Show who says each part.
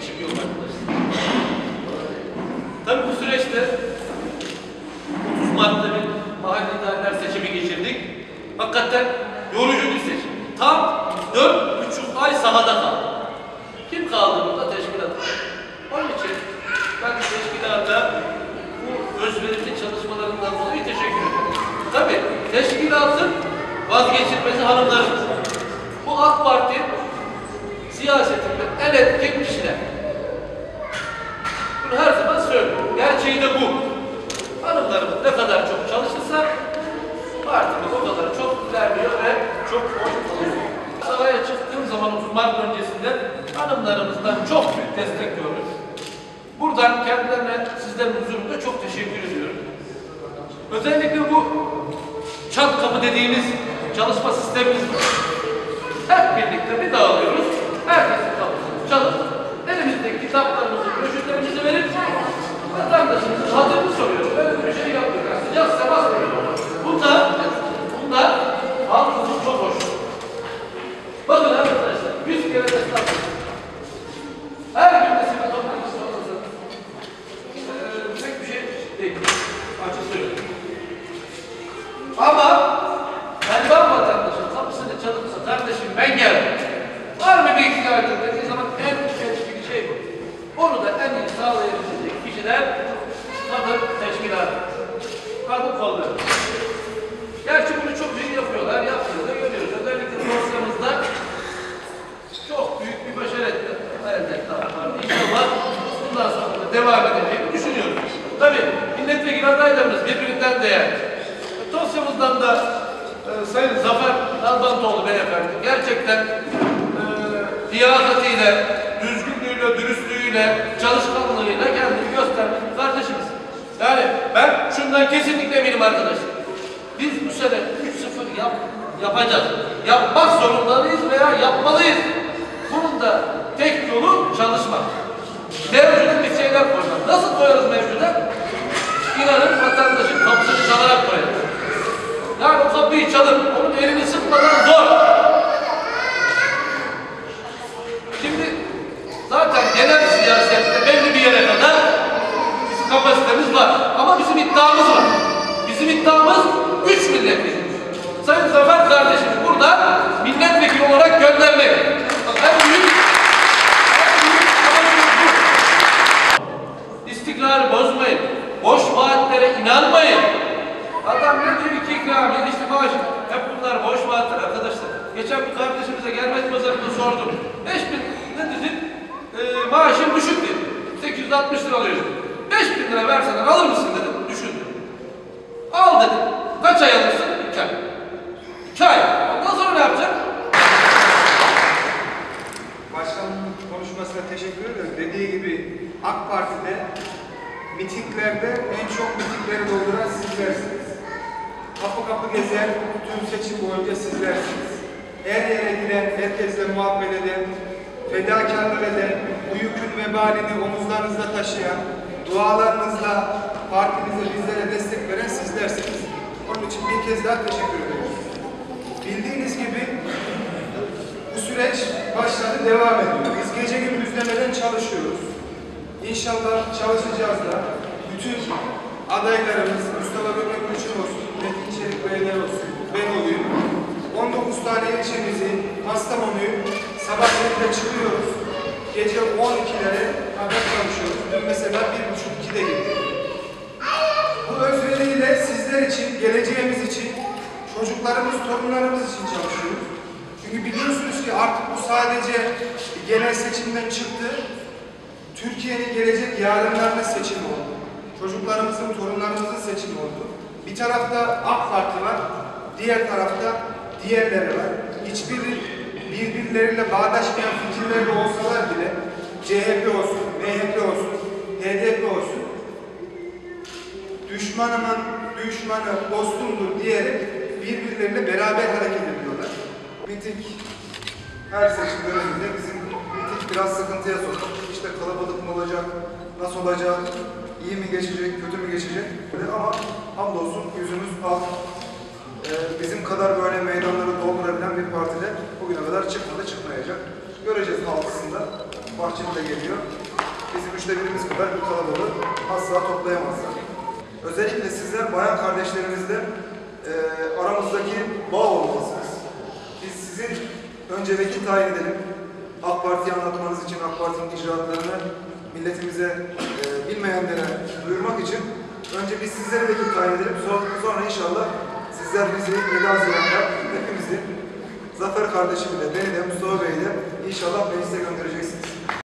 Speaker 1: seçim arkadaşlar. Tabii bu süreçte 30 Mart'ta bir mahalle idareler seçimi geçirdik. Hakikaten yorucu bir seçim. Tam 4,5 ay sahada kaldı. Kim kaldı burada? Teşkilat. Onun için ben teşkilata bu özverili çalışmalarından dolayı teşekkür ederim. Tabii teşkilatın vazgeçilmesi hanımlarımız. Bu AK Parti siyasetinde en etkin kişiler. Bunu her zaman söylüyorum. Gerçeği de bu. Hanımlarımız ne kadar çok çalışırsa partimiz o kadar çok ilerliyor ve çok oy alıyor. Saraya çıktığım zaman 30 Mart öncesinde hanımlarımızdan çok büyük destek gördüm. Buradan kendilerine sizlerin huzurunda çok teşekkür ediyorum. Özellikle bu çat kapı dediğimiz çalışma sistemimiz var. Hep birlikte bir dağılıyoruz. Herkesin kapısını çalıp elimizdeki kitaplarımızı, broşürlerimizi verip vatandaşımızın hatırını soruyoruz. Böyle bir şey yaptık. Yani sıcak temas veriyoruz. Bunda, bunda halkımız çok hoş. Bakın arkadaşlar, yüz kere destek Her gün de sivil toplantısı olması eee, pek bir şey değil. Açık söylüyorum. Ama Elvan vatandaşın kapısını çalıpsa kardeşim ben geldim. Var mı bir ihtiyacın dediği zaman en bir şey bu. Onu da en iyi kişiler kadın teşkilatı. Kadın kolları. Gerçi bunu çok iyi yapıyorlar. Yaptığını görüyoruz. Özellikle dosyamızda çok büyük bir başarı etti. elde etti AK Parti. İnşallah bundan sonra da devam edeceğini düşünüyorum. Tabii milletvekili adaylarımız birbirinden değerli. Dosyamızdan da e, Sayın Zafer Nalbantoğlu beyefendi gerçekten e, liyakatiyle, düzgünlüğüyle, dürüstlüğüyle, çalışkanlığıyla arkadaşlar. Biz bu sene 3-0 yap, yapacağız. Yapmak zorundayız veya yapmalıyız. Bunun da tek yolu çalışmak. Mevcuda bir şeyler koymak. Nasıl koyarız mevcuda? İnanın vatandaşın kapısını çalarak koyarız. Yani o kapıyı çalıp onun elini sıkmadan zor. Şimdi zaten genel siyasette belli bir yere kadar kapasitemiz var. Ama bizim iddiamız var. Bizim iddiamız üç milletvekili. Sayın Zafer kardeşim burada milletvekili olarak göndermek. En büyük, en büyük. İstikrarı bozmayın. Boş vaatlere inanmayın. Adam ne diyor iki ikramiye, işte maaş. Hep bunlar boş vaatler arkadaşlar. Geçen bir kardeşimize gelmez pazarında sordum. 5 bin ne dedin? Ee, maaşın düşük dedi. 860 lira alıyorsun. 5 bin lira versen alır mısın dedim. Düşündüm. Al dedim. Kaç ay alırsın? 2 ay. 2 ay. Ondan sonra ne yapacaksın?
Speaker 2: Başkanın ederim. Dediği gibi AK Parti'de mitinglerde en çok mitingleri dolduran sizlersiniz. Kapı kapı gezen tüm seçim boyunca sizlersiniz. Her yere giren, herkesle muhabbet eden, fedakarlık eden, bu yükün vebalini omuzlarınızda taşıyan, dualarınızla partinize, bizlere destek veren sizlersiniz. Onun için bir kez daha teşekkür ederim. Bildiğiniz gibi bu süreç başladı, devam ediyor. Gece gündüz demeden çalışıyoruz. İnşallah çalışacağız da bütün adaylarımız Mustafa Gökmen Gülçin olsun, Metin Çelik Beyler olsun, ben olayım. 19 tane ilçemizi, Kastamonu'yu sabah 7'de çıkıyoruz. Gece 12'lere kadar çalışıyoruz. Dün mesela 1.30-2'de gittik. Bu özveriyle sizler için, geleceğimiz için, çocuklarımız, torunlarımız için çalışıyoruz. Çünkü biliyorsunuz ki artık bu sadece genel seçimden çıktı. Türkiye'nin gelecek yarınlarının seçimi oldu. Çocuklarımızın, torunlarımızın seçimi oldu. Bir tarafta AK Parti var, diğer tarafta diğerleri var. Hiçbir birbirleriyle bağdaşmayan fikirlerle olsalar bile CHP olsun, MHP olsun, HDP olsun düşmanımın düşmanı dostumdur diyerek birbirleriyle beraber hareket ediyorlar. Miting her seçim döneminde bizim miting biraz sıkıntıya soktu. İşte kalabalık mı olacak, nasıl olacak, iyi mi geçecek, kötü mü geçecek ama hamdolsun yüzümüz al. Ee, bizim kadar böyle meydanları doldurabilen bir partide bugüne kadar çıkmadı, çıkmayacak. Göreceğiz altısında.
Speaker 3: Bahçeli de geliyor. Bizim üçte birimiz kadar bir kalabalığı asla toplayamazlar. Özellikle sizler bayan kardeşlerimizle e, aramızdaki bağ olmalısınız. Önce vekil tayin edelim. AK Parti'yi anlatmanız için AK Parti'nin icraatlarını milletimize e, bilmeyenlere duyurmak için önce biz sizlere vekil tayin edelim. Sonra, sonra inşallah sizler bizi 7 Haziran'da hepimizi Zafer kardeşimle, beni de Mustafa Bey'i de inşallah meclise göndereceksiniz.